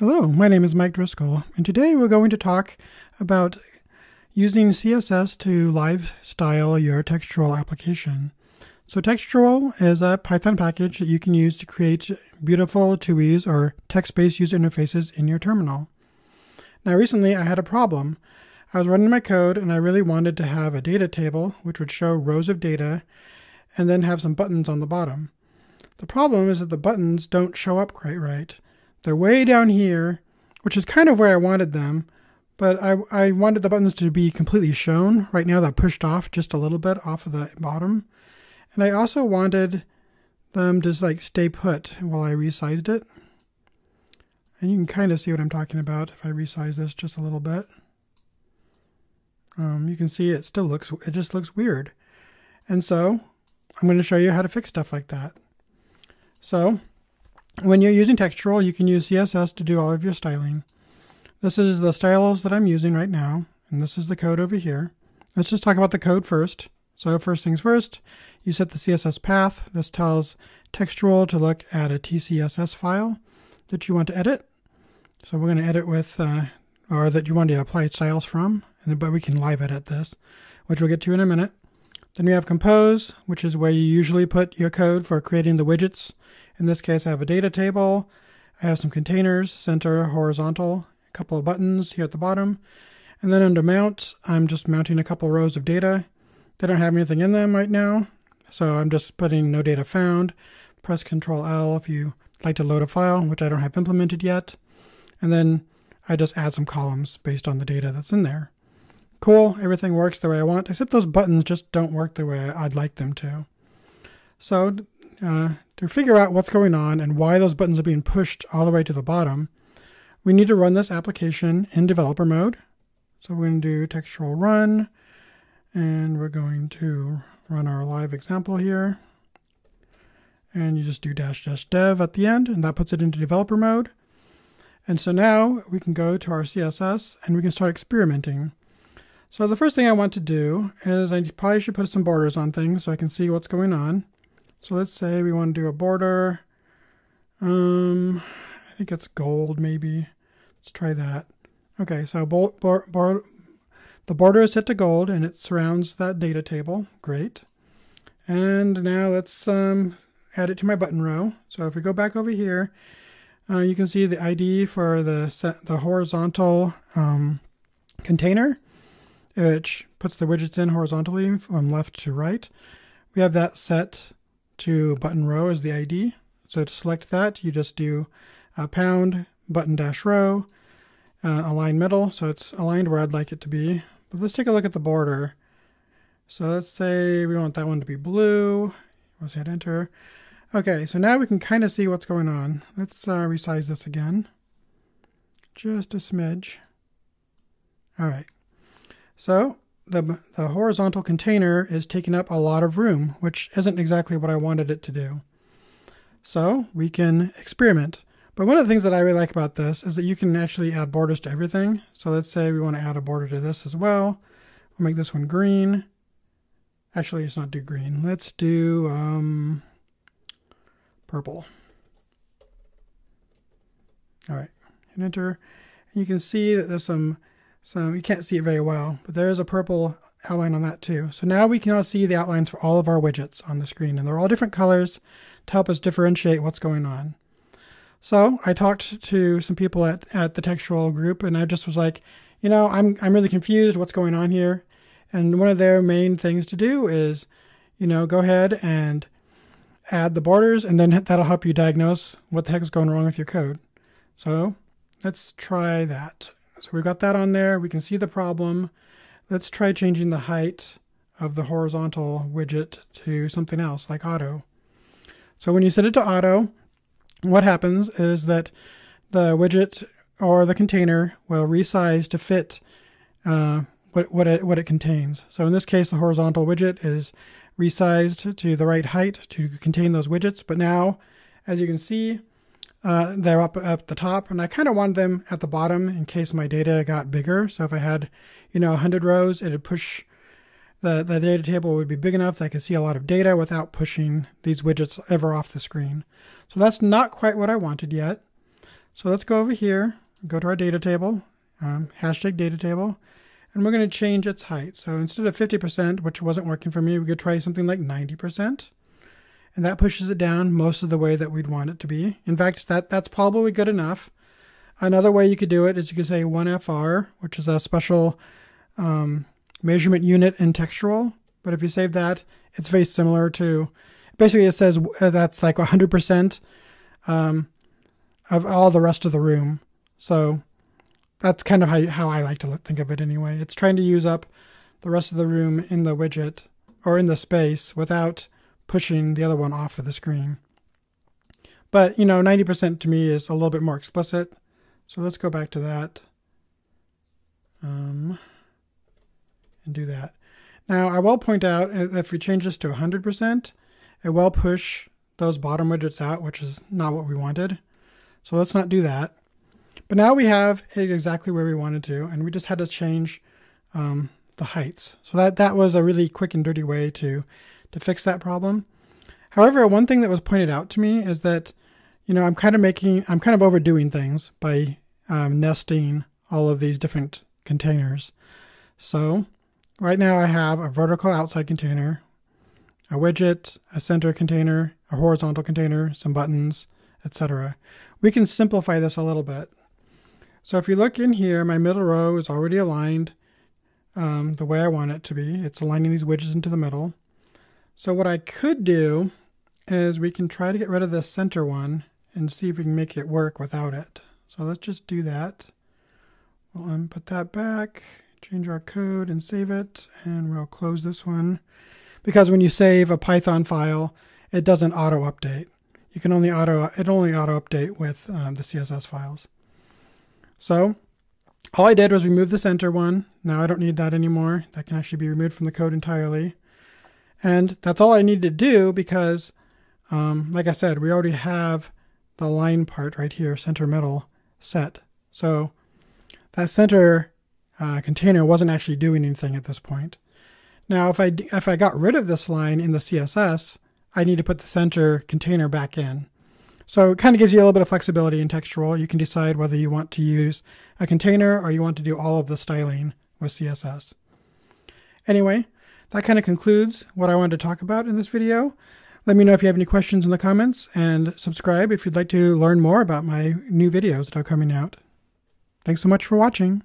Hello, my name is Mike Driscoll, and today we're going to talk about using CSS to live style your textual application. So textual is a Python package that you can use to create beautiful TUIs or text-based user interfaces in your terminal. Now recently I had a problem. I was running my code and I really wanted to have a data table which would show rows of data and then have some buttons on the bottom. The problem is that the buttons don't show up quite right. They're way down here, which is kind of where I wanted them, but I, I wanted the buttons to be completely shown. Right now they're pushed off just a little bit off of the bottom. And I also wanted them to like stay put while I resized it. And you can kind of see what I'm talking about if I resize this just a little bit. Um, you can see it still looks, it just looks weird. And so I'm going to show you how to fix stuff like that. So when you're using textual, you can use CSS to do all of your styling. This is the styles that I'm using right now, and this is the code over here. Let's just talk about the code first. So first things first, you set the CSS path. This tells textual to look at a TCSS file that you want to edit. So we're going to edit with, uh, or that you want to apply styles from, but we can live edit this, which we'll get to in a minute. Then we have compose, which is where you usually put your code for creating the widgets. In this case, I have a data table. I have some containers, center, horizontal, a couple of buttons here at the bottom. And then under mount, I'm just mounting a couple rows of data. They don't have anything in them right now. So I'm just putting no data found. Press Control L if you like to load a file, which I don't have implemented yet. And then I just add some columns based on the data that's in there. Cool, everything works the way I want, except those buttons just don't work the way I'd like them to. So uh, to figure out what's going on and why those buttons are being pushed all the way to the bottom, we need to run this application in developer mode. So we're going to do textual run, and we're going to run our live example here. And you just do dash dash dev at the end, and that puts it into developer mode. And so now we can go to our CSS and we can start experimenting. So the first thing I want to do is I probably should put some borders on things so I can see what's going on. So let's say we want to do a border. Um, I think it's gold maybe. Let's try that. Okay, so bo the border is set to gold and it surrounds that data table. Great. And now let's um, add it to my button row. So if we go back over here, uh, you can see the ID for the the horizontal um, container, which puts the widgets in horizontally from left to right. We have that set to button row as the ID. So to select that, you just do a pound button dash row, uh, align middle, so it's aligned where I'd like it to be. But let's take a look at the border. So let's say we want that one to be blue. Let's hit enter. Okay, so now we can kind of see what's going on. Let's uh, resize this again. Just a smidge. All right. So the, the horizontal container is taking up a lot of room, which isn't exactly what I wanted it to do. So we can experiment. But one of the things that I really like about this is that you can actually add borders to everything. So let's say we want to add a border to this as well. We'll make this one green. Actually, let's not do green. Let's do um, purple. All right, hit enter. And you can see that there's some so you can't see it very well, but there is a purple outline on that too. So now we can all see the outlines for all of our widgets on the screen, and they're all different colors to help us differentiate what's going on. So I talked to some people at, at the textual group, and I just was like, you know, I'm, I'm really confused what's going on here. And one of their main things to do is, you know, go ahead and add the borders, and then that'll help you diagnose what the heck is going wrong with your code. So let's try that. So we've got that on there. We can see the problem. Let's try changing the height of the horizontal widget to something else like auto. So when you set it to auto, what happens is that the widget or the container will resize to fit uh, what, what, it, what it contains. So in this case, the horizontal widget is resized to the right height to contain those widgets. But now, as you can see, uh, they're up at the top, and I kind of wanted them at the bottom in case my data got bigger. So if I had, you know, 100 rows, it'd push the, the data table would be big enough that I could see a lot of data without pushing these widgets ever off the screen. So that's not quite what I wanted yet. So let's go over here, go to our data table, um, hashtag data table, and we're going to change its height. So instead of 50%, which wasn't working for me, we could try something like 90%. And that pushes it down most of the way that we'd want it to be. In fact, that, that's probably good enough. Another way you could do it is you could say 1FR, which is a special um, measurement unit in textual. But if you save that, it's very similar to, basically it says uh, that's like 100% um, of all the rest of the room. So that's kind of how, how I like to think of it anyway. It's trying to use up the rest of the room in the widget or in the space without pushing the other one off of the screen. But, you know, 90% to me is a little bit more explicit. So let's go back to that um, and do that. Now, I will point out if we change this to 100%, it will push those bottom widgets out, which is not what we wanted. So let's not do that. But now we have it exactly where we wanted to, and we just had to change um, the heights. So that, that was a really quick and dirty way to, to fix that problem. However, one thing that was pointed out to me is that, you know, I'm kind of making, I'm kind of overdoing things by um, nesting all of these different containers. So right now I have a vertical outside container, a widget, a center container, a horizontal container, some buttons, etc. We can simplify this a little bit. So if you look in here, my middle row is already aligned um, the way I want it to be. It's aligning these widgets into the middle. So what I could do is we can try to get rid of this center one and see if we can make it work without it. So let's just do that. We'll put that back, change our code and save it, and we'll close this one. Because when you save a Python file, it doesn't auto update. You can only auto it only auto update with um, the CSS files. So all I did was remove the center one. Now I don't need that anymore. That can actually be removed from the code entirely. And that's all I need to do because, um, like I said, we already have the line part right here, center middle, set. So that center uh, container wasn't actually doing anything at this point. Now, if I, if I got rid of this line in the CSS, I need to put the center container back in. So it kind of gives you a little bit of flexibility in textual. You can decide whether you want to use a container or you want to do all of the styling with CSS. Anyway, that kind of concludes what I wanted to talk about in this video. Let me know if you have any questions in the comments and subscribe if you'd like to learn more about my new videos that are coming out. Thanks so much for watching.